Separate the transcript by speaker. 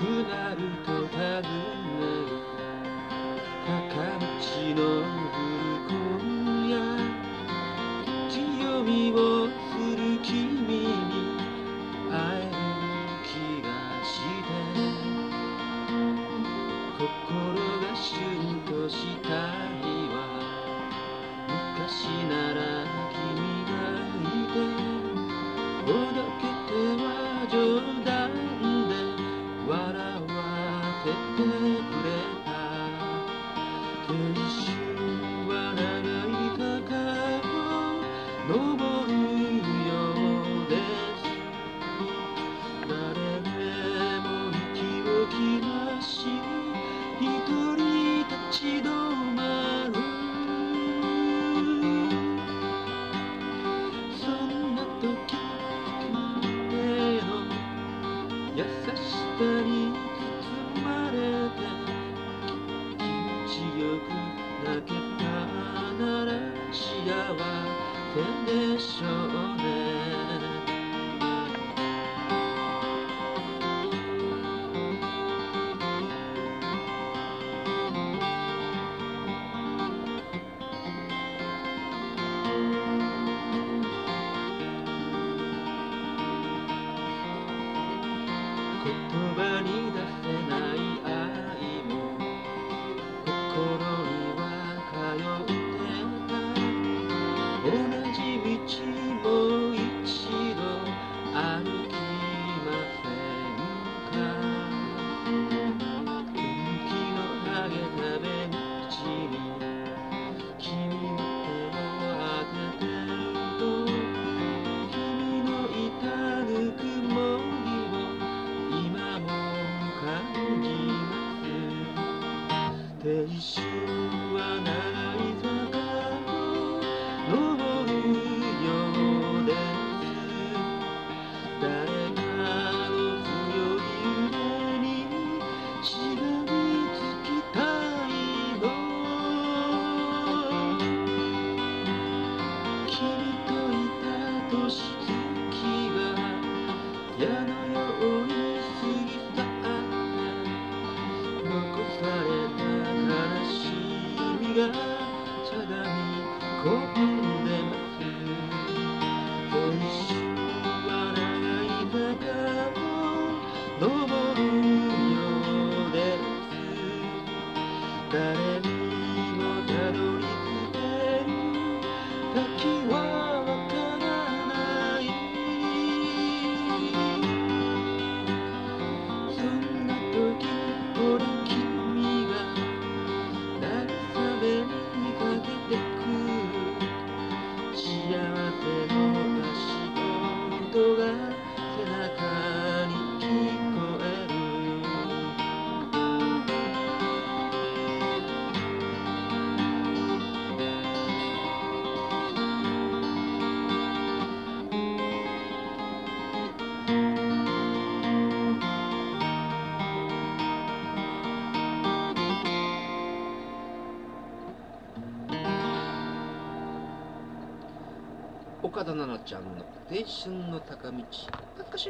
Speaker 1: がると尋ねる坂道の古今や強みをする君に会える気がして。心がシュンとした日は昔なら君がいて。ほどけて。は冗談優しさに包まれて。気持ちよく泣けたなら幸せでしょうね言葉心ます青春は長い坂を登るようです誰かの強い腕にしがみつきたいの君といた年月が矢のように過ぎ去って残されがしゃがみ込んでます青春は長い坂を登るようです誰にもたどり着ける滝岡田奈々ちゃんの青春の坂道。懐かしい。